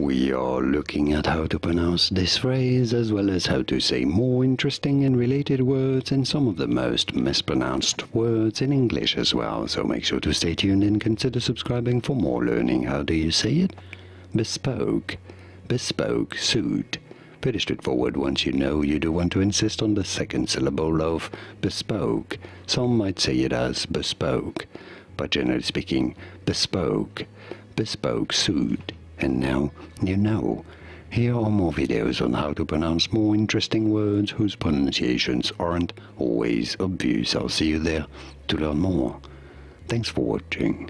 We are looking at how to pronounce this phrase as well as how to say more interesting and related words and some of the most mispronounced words in English as well. So make sure to stay tuned and consider subscribing for more learning. How do you say it? Bespoke. Bespoke suit. Pretty straightforward once you know you do want to insist on the second syllable of bespoke. Some might say it as bespoke, but generally speaking, bespoke. Bespoke suit. And now you know. Here are more videos on how to pronounce more interesting words whose pronunciations aren't always obvious. I'll see you there to learn more. Thanks for watching.